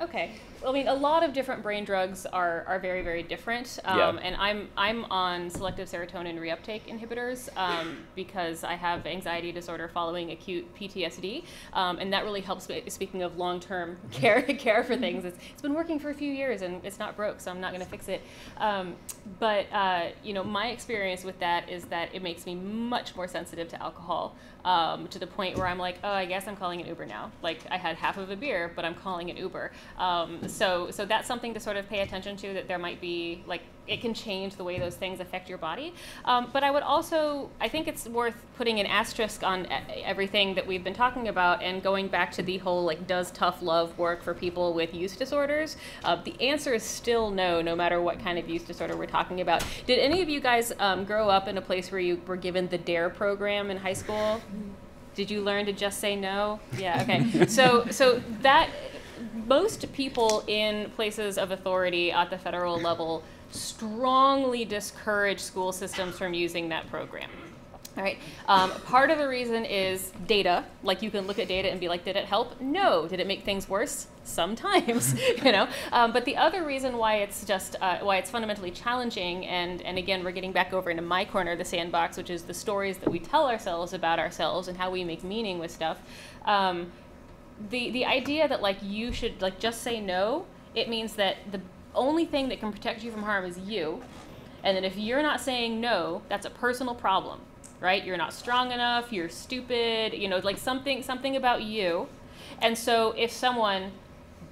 okay. I mean, a lot of different brain drugs are, are very, very different. Um, yeah. And I'm, I'm on selective serotonin reuptake inhibitors um, because I have anxiety disorder following acute PTSD. Um, and that really helps, me, speaking of long term care, care for things. It's, it's been working for a few years and it's not broke, so I'm not going to fix it. Um, but, uh, you know, my experience with that is that it makes me much more sensitive to alcohol um, to the point where I'm like, oh, I guess I'm calling an Uber now. Like, I had half of a beer, but I'm calling an Uber. Um, so so that's something to sort of pay attention to that there might be like it can change the way those things affect your body. Um, but i would also i think it's worth putting an asterisk on everything that we've been talking about and going back to the whole like does tough love work for people with use disorders? Uh, the answer is still no no matter what kind of use disorder we're talking about. Did any of you guys um, grow up in a place where you were given the DARE program in high school? Did you learn to just say no? Yeah okay. So so that most people in places of authority at the federal level strongly discourage school systems from using that program. All right. Um, part of the reason is data. Like you can look at data and be like, did it help? No. Did it make things worse? Sometimes, you know. Um, but the other reason why it's just uh, why it's fundamentally challenging, and and again, we're getting back over into my corner the sandbox, which is the stories that we tell ourselves about ourselves and how we make meaning with stuff. Um, the the idea that like you should like just say no, it means that the only thing that can protect you from harm is you, and then if you're not saying no, that's a personal problem right? You're not strong enough, you're stupid, you know, like something something about you. And so if someone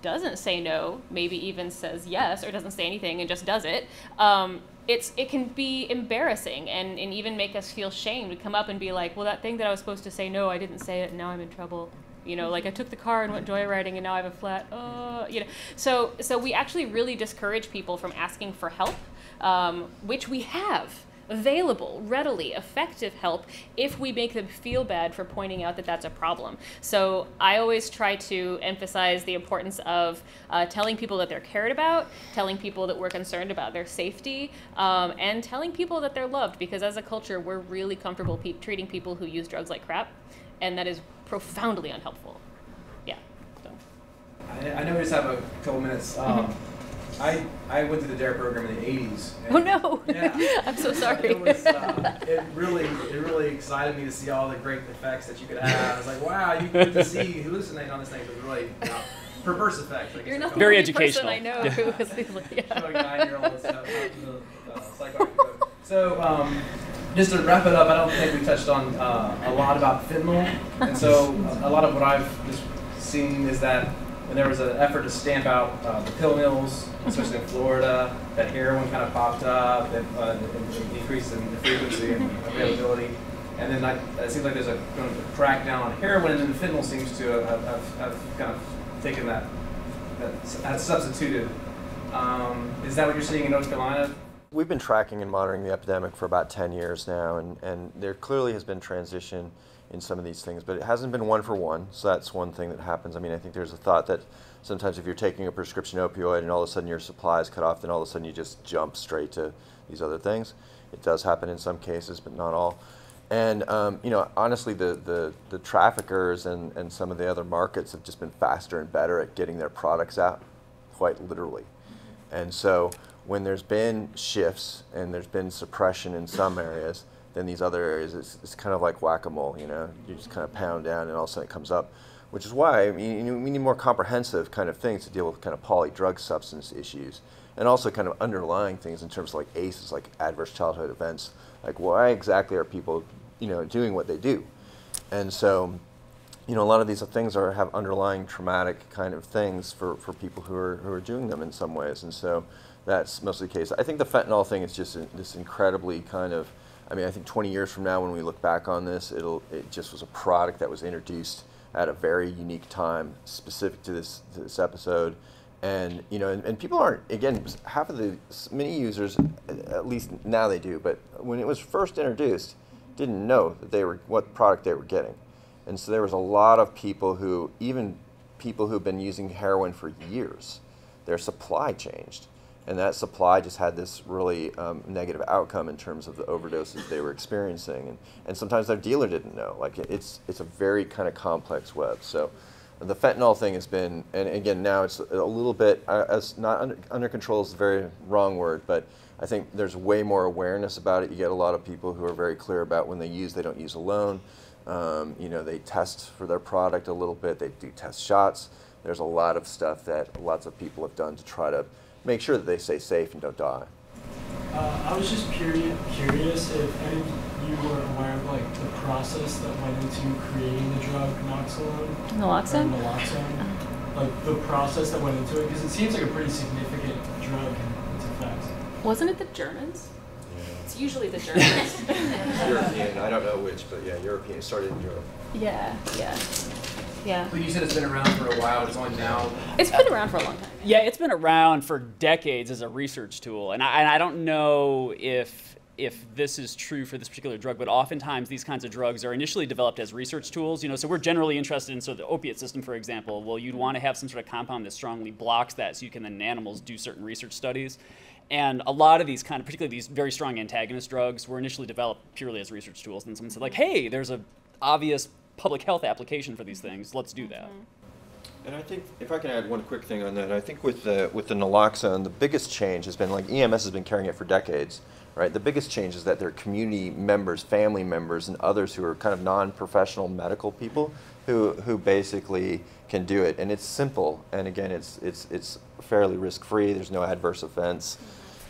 doesn't say no, maybe even says yes or doesn't say anything and just does it, um, it's it can be embarrassing and, and even make us feel shame to come up and be like, well, that thing that I was supposed to say no, I didn't say it, and now I'm in trouble. You know, like I took the car and went joyriding, and now I have a flat. Uh, you know, so so we actually really discourage people from asking for help, um, which we have available, readily, effective help if we make them feel bad for pointing out that that's a problem. So I always try to emphasize the importance of uh, telling people that they're cared about, telling people that we're concerned about their safety, um, and telling people that they're loved because as a culture, we're really comfortable pe- treating people who use drugs like crap, and that is profoundly unhelpful. Yeah. So. I, I know we just have a couple minutes. Um, mm-hmm. I, I went through the DARE program in the 80s. Oh no! Yeah, I'm so sorry. It, was, uh, it really it really excited me to see all the great effects that you could have. I was like, wow, you get to see hallucinating on this thing It was really you know, perverse effects. Like You're not very the educational. I know who was like, yeah. Showing nine-year-olds how uh, So um, just to wrap it up, I don't think we touched on uh, a lot about fentanyl, and so a lot of what I've just seen is that when there was an effort to stamp out uh, the pill mills, especially in Florida, that heroin kind of popped up, and uh, increased in the frequency and availability. And then like, it seems like there's a, going to crackdown on heroin, and then fentanyl seems to have, have, have kind of taken that, that has substituted. Um, is that what you're seeing in North Carolina? We've been tracking and monitoring the epidemic for about 10 years now, and, and there clearly has been transition in some of these things, but it hasn't been one for one. So that's one thing that happens. I mean, I think there's a thought that sometimes if you're taking a prescription opioid and all of a sudden your supply is cut off, then all of a sudden you just jump straight to these other things. It does happen in some cases, but not all. And um, you know, honestly, the, the, the traffickers and, and some of the other markets have just been faster and better at getting their products out, quite literally. And so when there's been shifts and there's been suppression in some areas, then these other areas, it's, it's kind of like whack-a-mole, you know? You just kind of pound down and all of a sudden it comes up, which is why I mean, we need more comprehensive kind of things to deal with kind of poly drug substance issues and also kind of underlying things in terms of like ACEs, like adverse childhood events. Like why exactly are people, you know, doing what they do? And so, you know, a lot of these things are have underlying traumatic kind of things for, for people who are, who are doing them in some ways. And so that's mostly the case. I think the fentanyl thing is just this incredibly kind of I mean, I think 20 years from now, when we look back on this, it'll it just was a product that was introduced at a very unique time, specific to this to this episode, and you know, and, and people aren't again half of the many users, at least now they do, but when it was first introduced, didn't know that they were what product they were getting, and so there was a lot of people who even people who've been using heroin for years, their supply changed and that supply just had this really um, negative outcome in terms of the overdoses they were experiencing, and, and sometimes their dealer didn't know. Like it's it's a very kind of complex web. So the fentanyl thing has been, and again now it's a little bit uh, as not under, under control is a very wrong word, but I think there's way more awareness about it. You get a lot of people who are very clear about when they use, they don't use alone. Um, you know, they test for their product a little bit. They do test shots. There's a lot of stuff that lots of people have done to try to make sure that they stay safe and don't die. Uh, I was just curious, curious if any of you were aware of like the process that went into creating the drug naloxone. Naloxone. Naloxone. Like the process that went into it, because it seems like a pretty significant drug in its effects. Wasn't it the Germans? It's usually the Germans. European, I don't know which, but yeah, European. It started in Europe. Yeah, yeah. Yeah. But you said it's been around for a while. It's only now. It's been around for a long time. Yeah, it's been around for decades as a research tool, and I, and I don't know if if this is true for this particular drug, but oftentimes these kinds of drugs are initially developed as research tools. You know, so we're generally interested in so the opiate system, for example. Well, you'd want to have some sort of compound that strongly blocks that, so you can then in animals do certain research studies. And a lot of these kind of, particularly these very strong antagonist drugs, were initially developed purely as research tools. And someone said, like, hey, there's a obvious public health application for these things. Let's do that. Mm-hmm. And I think if I can add one quick thing on that, I think with the with the naloxone, the biggest change has been like EMS has been carrying it for decades, right? The biggest change is that there are community members, family members, and others who are kind of non-professional medical people who who basically can do it, and it's simple. And again, it's it's it's fairly risk-free. There's no adverse events,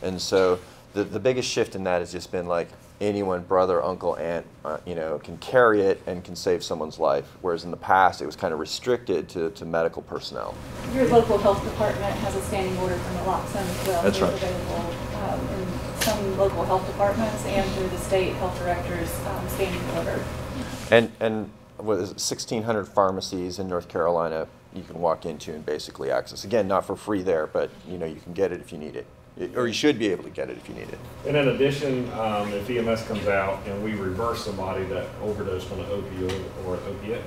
and so the the biggest shift in that has just been like anyone, brother, uncle, aunt, uh, you know, can carry it and can save someone's life. Whereas in the past, it was kind of restricted to, to medical personnel. Your local health department has a standing order for naloxone as well. That's It's right. Available um, in some local health departments and through the state health director's um, standing order. And and what is it, 1,600 pharmacies in North Carolina you can walk into and basically access. Again, not for free there, but you know you can get it if you need It- or you should be able to get it if you need it. And in addition, um, if EMS comes out and we reverse somebody that overdosed on an opioid or an opiate,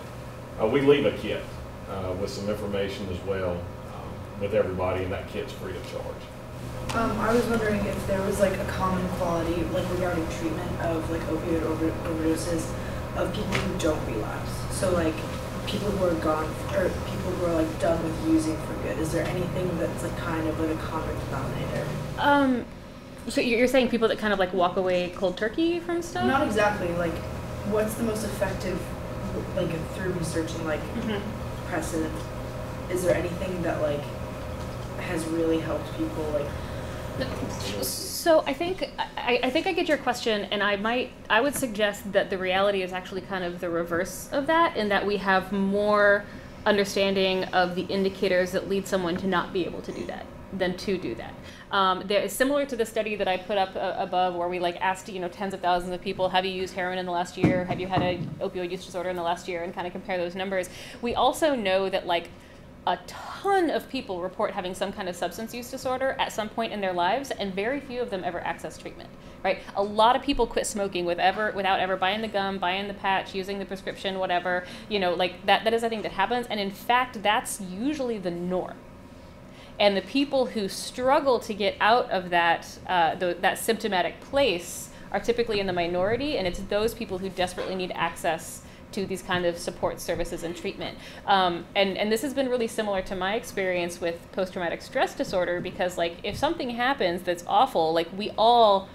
uh, we leave a kit uh, with some information as well um, with everybody, and that kit's free of charge. Um, I was wondering if there was like a common quality, like regarding treatment of like opioid over- overdoses, of people who don't relapse. So like people who are gone, or people who are like done with using for good. Is there anything that's like kind of like a common denominator? Um, so you're you're saying people that kind of like walk away cold turkey from stuff? Not exactly. Like, what's the most effective, like through research and like Mhm. precedent? Is there anything that like has really helped people like? So I think I, I think I get your question, and I might I would suggest that the reality is actually kind of the reverse of that, in that we have more understanding of the indicators that lead someone to not be able to do that than to do that. Um, there similar to the study that I put up uh, above, where we like asked you know tens of thousands of people, have you used heroin in the last year? Have you had an opioid use disorder in the last year? And kind of compare those numbers. We also know that like a ton of people report having some kind of substance use disorder at some point in their lives, and very few of them ever access treatment. Right? A lot of people quit smoking with ever, without ever buying the gum, buying the patch, using the prescription, whatever. You know, like that. That is a thing that happens, and in fact, that's usually the norm. And the people who struggle to get out of that uh, the, that symptomatic place are typically in the minority, and it's those people who desperately need access to these kind of support services and treatment. Um, and, and this has been really similar to my experience with post traumatic stress disorder because, like, if something happens that's awful, like, we all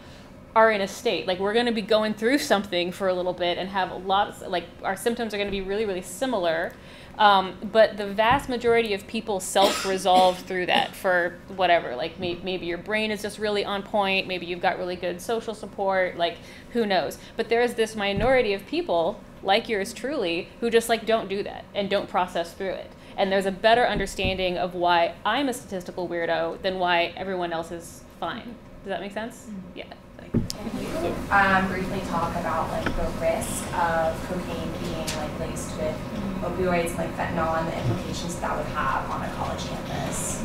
are in a state like we're going to be going through something for a little bit and have lots like our symptoms are going to be really really similar um, but the vast majority of people self-resolve through that for whatever like may- maybe your brain is just really on point maybe you've got really good social support like who knows? But there is this minority of people like yours truly who just like don't do that and don't process through it. And there's a better understanding of why i'm a statistical weirdo than why everyone else is fine. Does that make sense? Yeah. Can um, briefly talk about like the risk of cocaine being like laced with opioids like fentanyl and the implications that would have on a college campus.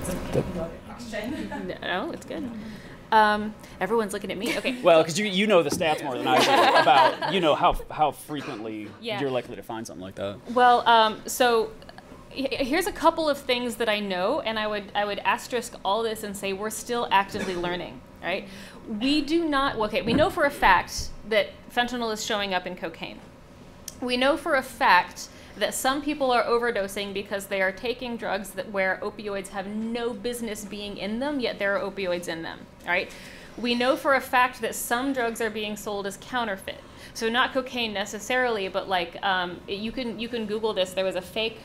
It's a loaded question. no it's good um, everyone's looking at me okay Well, because you, you know the stats more than I do about you know how how frequently Yeah. you're likely to find something like that. Well, um, so here's a couple of things that I know, and I would I would asterisk all this and say we're still actively learning. Right? We do not. Okay, we know for a fact that fentanyl is showing up in cocaine. We know for a fact that some people are overdosing because they are taking drugs that where opioids have no business being in them, yet there are opioids in them. All right. We know for a fact that some drugs are being sold as counterfeit. So not cocaine necessarily, but like um, you can you can Google this. There was a fake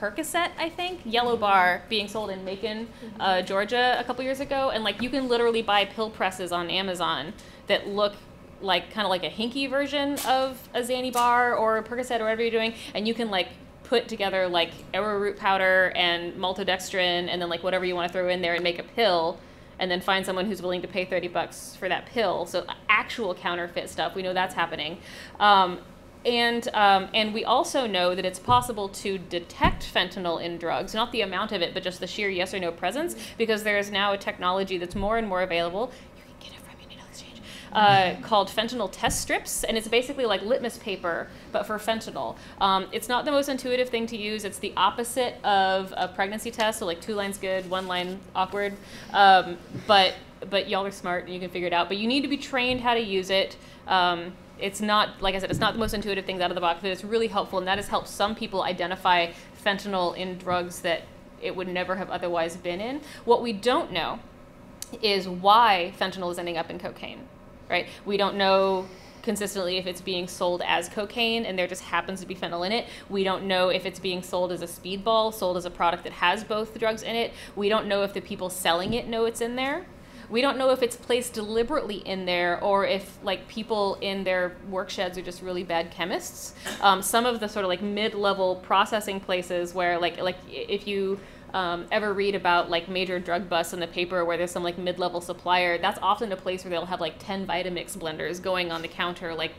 Percocet, I think, yellow bar being sold in Macon, uh, Georgia, a couple years ago, and like you can literally buy pill presses on Amazon that look like kind of like a hinky version of a Xanny bar or a Percocet or whatever you're doing, and you can like put together like arrowroot powder and maltodextrin and then like whatever you want to throw in there and make a pill and then find someone who's willing to pay 30 bucks for that pill so actual counterfeit stuff we know that's happening um, and um, and we also know that it's possible to detect fentanyl in drugs, not the amount of it, but just the sheer yes or no presence, because there is now a technology that's more and more available. You can get it from your needle exchange. Uh, called fentanyl test strips, and it's basically like litmus paper, but for fentanyl. Um, it's not the most intuitive thing to use. It's the opposite of a pregnancy test, so like two lines good, one line awkward. Um, but but y'all are smart and you can figure it out. But you need to be trained how to use it. Um, it's not like I said, it's not the most intuitive things out of the box, but it's really helpful, and that has helped some people identify fentanyl in drugs that it would never have otherwise been in. What we don't know is why fentanyl is ending up in cocaine, right? We don't know consistently if it's being sold as cocaine and there just happens to be fentanyl in it. We don't know if it's being sold as a speedball, sold as a product that has both drugs in it. We don't know if the people selling it know it's in there. We don't know if it's placed deliberately in there or if like people in their work sheds are just really bad chemists. Um, some of the sort of like mid-level processing places where like like if you um, ever read about like major drug busts in the paper where there's some like mid-level supplier, that's often a place where they'll have like 10 Vitamix blenders going on the counter, like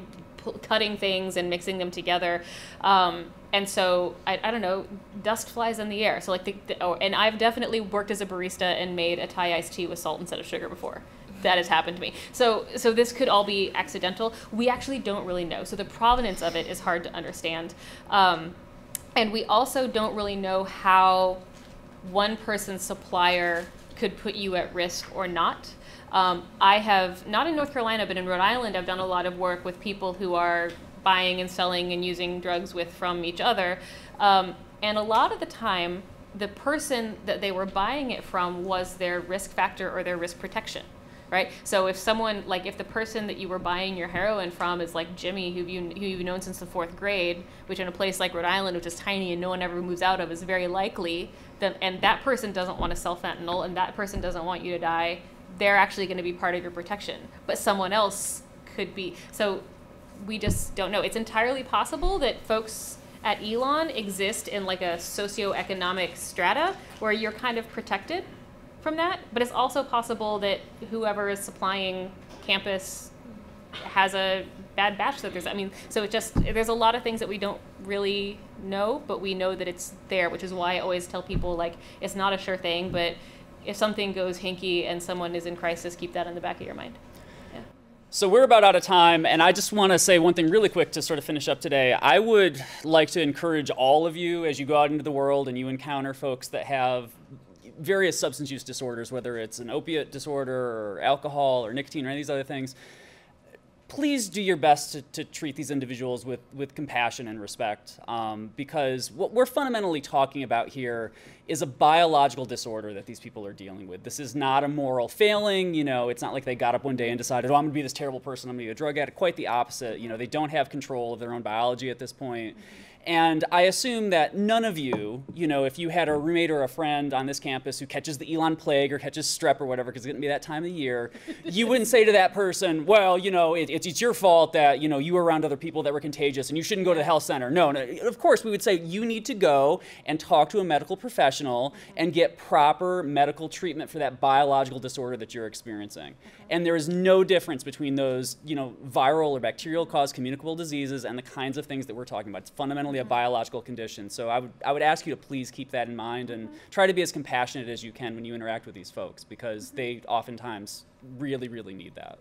p- cutting things and mixing them together. Um, and so I, I don't know, dust flies in the air. So like the, the oh, and I've definitely worked as a barista and made a Thai iced tea with salt instead of sugar before. That has happened to me. So so this could all be accidental. We actually don't really know. So the provenance of it is hard to understand. Um, and we also don't really know how one person's supplier could put you at risk or not. Um, I have, not in North Carolina, but in Rhode Island, I've done a lot of work with people who are buying and selling and using drugs with from each other. Um, and a lot of the time, the person that they were buying it from was their risk factor or their risk protection right? So if someone like if the person that you were buying your heroin from is like Jimmy, who you who you've known since the fourth grade, which in a place like Rhode Island, which is tiny and no one ever moves out of, is very likely and that person doesn't want to sell fentanyl, and that person doesn't want you to die. They're actually going to be part of your protection, but someone else could be. So we just don't know. It's entirely possible that folks at Elon exist in like a socioeconomic strata where you're kind of protected from that, but it's also possible that whoever is supplying campus has a bad batch that there's I mean so it just there's a lot of things that we don't really know but we know that it's there which is why I always tell people like it's not a sure thing but if something goes hinky and someone is in crisis keep that in the back of your mind. So we're about out of time, and I just want to say one thing really quick to sort of finish up today. I would like to encourage all of you as you go out into the world and you encounter folks that have various substance use disorders, whether it's an opiate disorder or alcohol or nicotine or any of these other things, please do your best to, to treat these individuals with, with compassion and respect um, because what we're fundamentally talking about here is a biological disorder that these people are dealing with. This is not a moral failing. You know, it's not like they got up one day and decided, oh, I'm going to be this terrible person. I'm going to be a drug addict. Quite the opposite. You know, they don't have control of their own biology at this point. And I assume that none of you, you know, if you had a roommate or a friend on this campus who catches the Elon plague or catches strep or whatever, because it's going to be that time of the year, you wouldn't say to that person, well, you know, it, it's, it's your fault that, you know, you were around other people that were contagious and you shouldn't go to the health center. No, no, of course, we would say you need to go and talk to a medical professional mm-hmm. and get proper medical treatment for that biological disorder that you're experiencing. Mm-hmm. And there is no difference between those, you know, viral or bacterial caused communicable diseases and the kinds of things that we're talking about. It's fundamentally a biological condition. So I would, I would ask you to please keep that in mind and try to be as compassionate as you can when you interact with these folks because they oftentimes really, really need that.